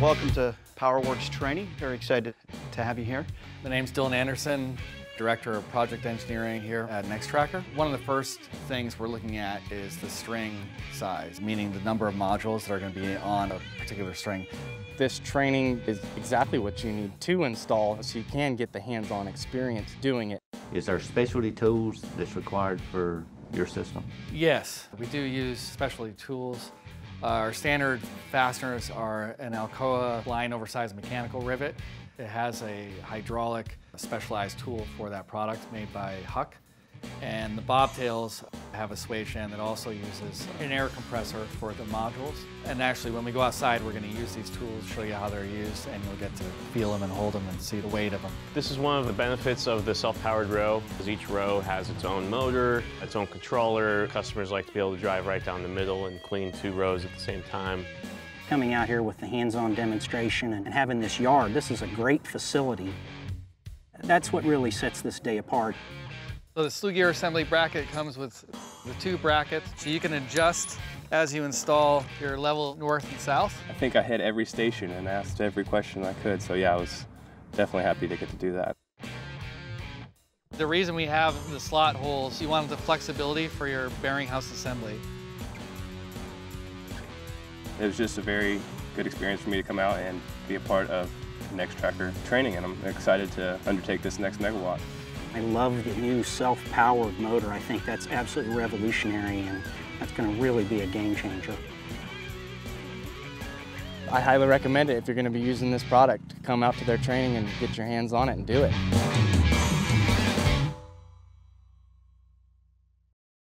Welcome to PowerworX training. Very excited to have you here. My name's Dylan Anderson, Director of Project Engineering here at Nextracker. One of the first things we're looking at is the string size, meaning the number of modules that are going to be on a particular string. This training is exactly what you need to install so you can get the hands-on experience doing it. Is there specialty tools that's required for your system? Yes, we do use specialty tools. Our standard fasteners are an Alcoa line oversized mechanical rivet. It has a hydraulic specialized tool for that product made by Huck. And the bobtails have a sway stand that also uses an air compressor for the modules. And actually, when we go outside, we're going to use these tools, show you how they're used, and you'll get to feel them and hold them and see the weight of them. This is one of the benefits of the self-powered row, because each row has its own motor, its own controller. Customers like to be able to drive right down the middle and clean two rows at the same time. Coming out here with the hands-on demonstration and having this yard, this is a great facility. That's what really sets this day apart. So the slew gear assembly bracket comes with the two brackets. So you can adjust as you install your level north and south. I think I hit every station and asked every question I could. So yeah, I was definitely happy to get to do that. The reason we have the slot holes, you want the flexibility for your bearing house assembly. It was just a very good experience for me to come out and be a part of Nextracker training and I'm excited to undertake this next megawatt. I love the new self-powered motor. I think that's absolutely revolutionary and that's going to really be a game changer. I highly recommend it if you're going to be using this product. Come out to their training and get your hands on it and do it.